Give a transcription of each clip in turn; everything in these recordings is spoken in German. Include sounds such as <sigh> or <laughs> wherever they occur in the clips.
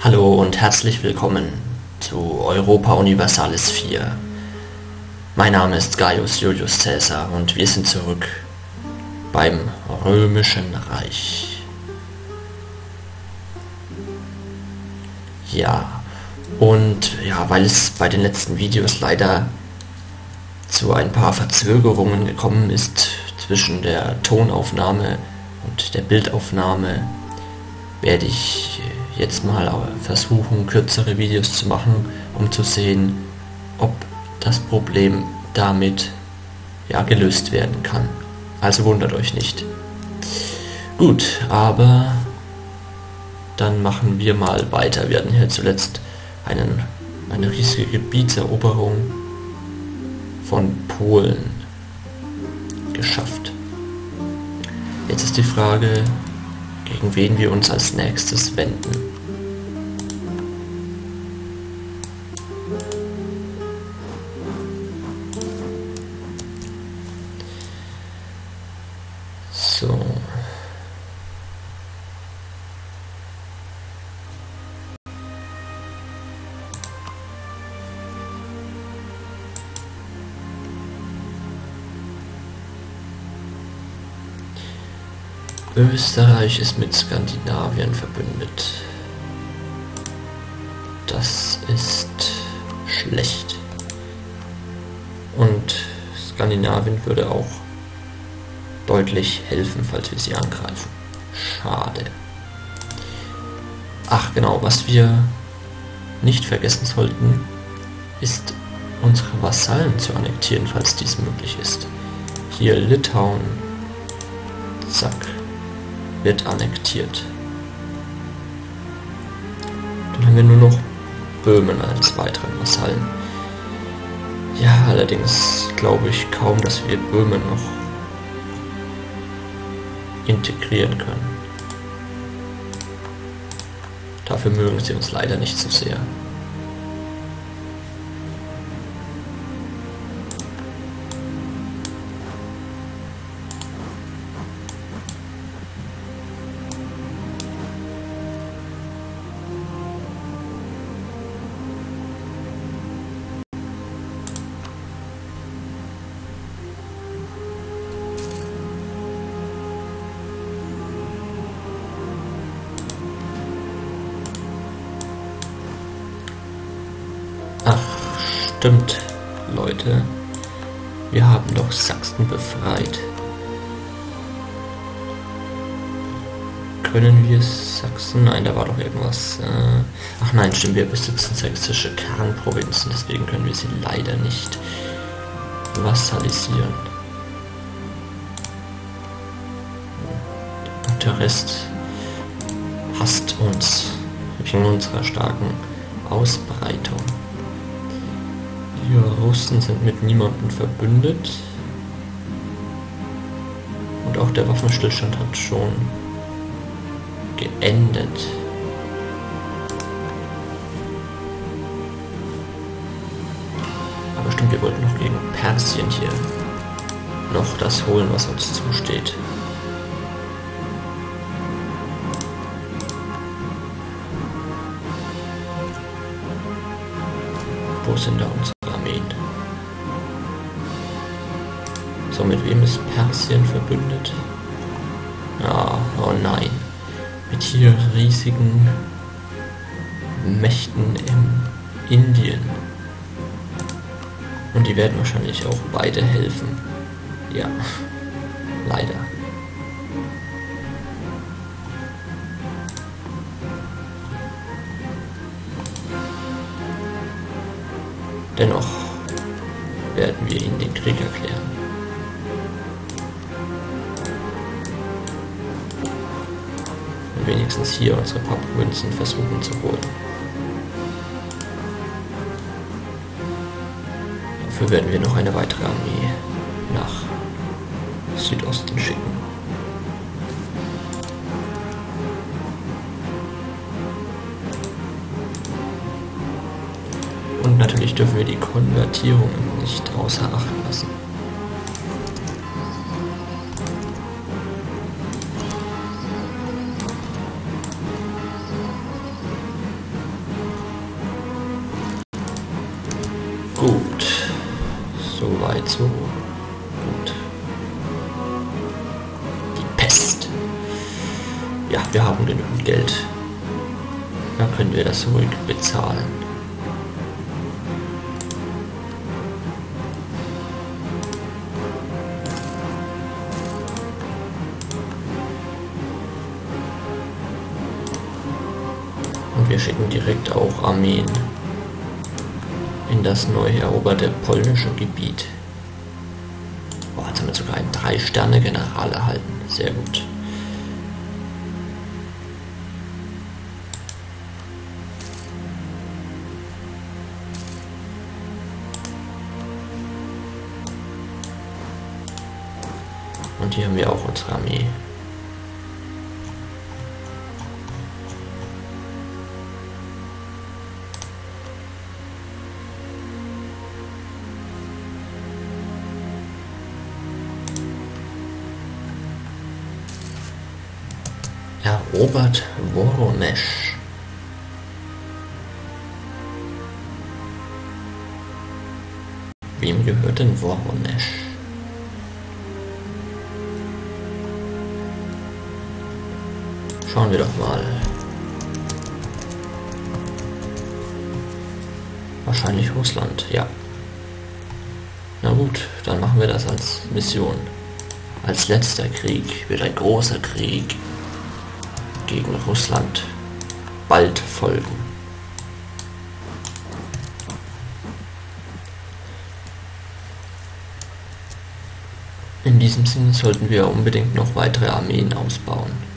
Hallo und herzlich willkommen zu Europa Universalis 4. Mein Name ist Gaius Julius Caesar und wir sind zurück beim Römischen Reich. Ja, und ja, weil es bei den letzten Videos leider zu ein paar Verzögerungen gekommen ist zwischen der Tonaufnahme und der Bildaufnahme, werde ich jetzt mal versuchen, kürzere Videos zu machen, um zu sehen, ob das Problem damit ja, gelöst werden kann. Also wundert euch nicht. Gut, aber dann machen wir mal weiter. Wir hatten hier zuletzt einen, eine riesige Gebietseroberung von Polen geschafft. Jetzt ist die Frage, gegen wen wir uns als nächstes wenden. Österreich ist mit Skandinavien verbündet. Das ist schlecht. Und Skandinavien würde auch deutlich helfen, falls wir sie angreifen. Schade. Ach genau, was wir nicht vergessen sollten, ist unsere Vasallen zu annektieren, falls dies möglich ist. Hier Litauen. Zack. Wird annektiert. Dann haben wir nur noch Böhmen als weiteren Vasallen. Ja, allerdings glaube ich kaum, dass wir Böhmen noch integrieren können. Dafür mögen sie uns leider nicht so sehr. Stimmt, Leute. Wir haben doch Sachsen befreit. Können wir Sachsen? Nein, da war doch irgendwas. Äh Ach nein, stimmt, wir besitzen sächsische Kernprovinzen, deswegen können wir sie leider nicht vassalisieren. Und der Rest hasst uns wegen unserer starken Ausbreitung. Die Russen sind mit niemandem verbündet. Und auch der Waffenstillstand hat schon geendet. Aber stimmt, wir wollten noch gegen Persien hier noch das holen, was uns zusteht. Wo sind da unsere? Mit wem ist Persien verbündet? Ja, oh nein. Mit hier riesigen Mächten in Indien. Und die werden wahrscheinlich auch beide helfen. Ja, <laughs> leider. Dennoch werden wir ihnen den Krieg erklären. Wenigstens hier unsere paar Provinzen versuchen zu holen. Dafür werden wir noch eine weitere Armee nach Südosten schicken. Und natürlich dürfen wir die Konvertierungen nicht außer Acht lassen. So weit, so gut. Die Pest. Ja, wir haben genügend Geld. Da können wir das ruhig bezahlen. Und wir schicken direkt auch Armeen in das neu eroberte polnische Gebiet. Boah, jetzt haben wir sogar einen 3-Sterne-General erhalten. Sehr gut. Robert Woronesch. Wem gehört denn Woronesch? Schauen wir doch mal. Wahrscheinlich Russland, ja. Na gut, dann machen wir das als Mission. Als letzter Krieg wird ein großer Krieg gegen Russland bald folgen. In diesem Sinne sollten wir unbedingt noch weitere Armeen ausbauen.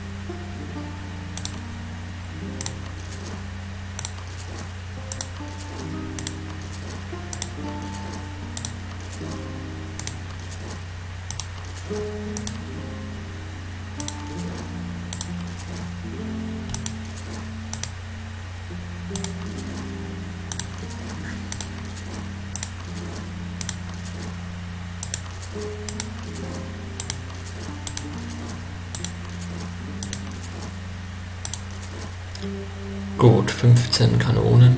Gut, 15 Kanonen.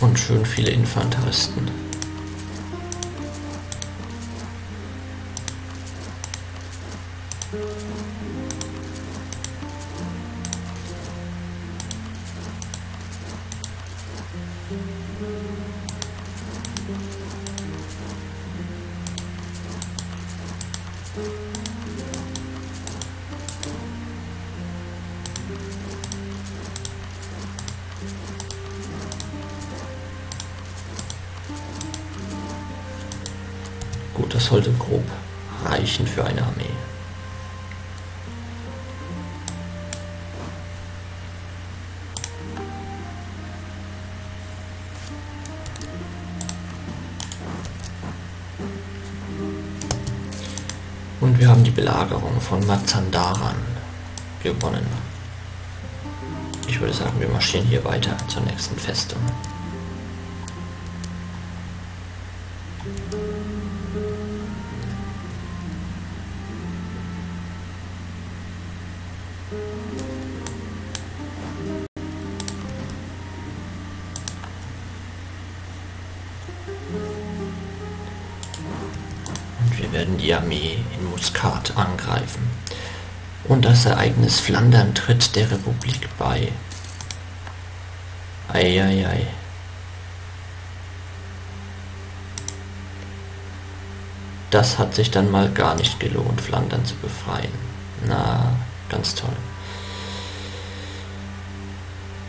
Und schön viele Infanteristen. Das sollte grob reichen für eine Armee. Und wir haben die Belagerung von Mazandaran gewonnen. Ich würde sagen, wir marschieren hier weiter zur nächsten Festung. Werden die Armee in Muscat angreifen. Und das Ereignis Flandern tritt der Republik bei. Eieiei. Das hat sich dann mal gar nicht gelohnt, Flandern zu befreien. Na, ganz toll.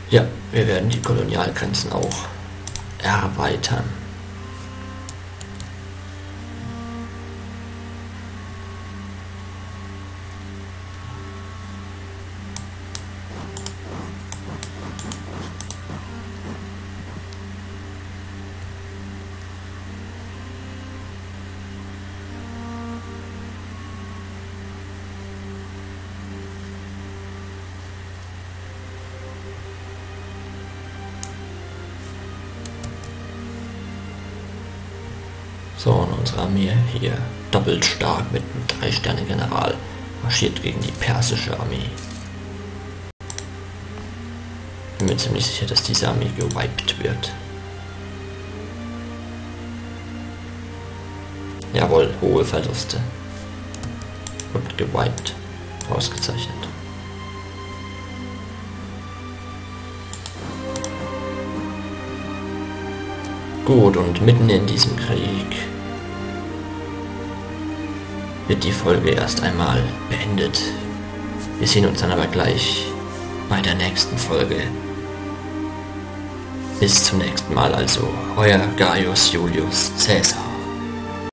Ja, wir werden die Kolonialgrenzen auch erweitern. So, und unsere Armee hier, doppelt stark mit einem 3-Sterne-General, marschiert gegen die persische Armee. Ich Bin mir ziemlich sicher, dass diese Armee gewiped wird. Jawohl, hohe Verluste. Und gewiped. Ausgezeichnet. Gut, und mitten in diesem Krieg wird die Folge erst einmal beendet. Wir sehen uns dann aber gleich bei der nächsten Folge. Bis zum nächsten Mal also, euer Gaius Julius Caesar.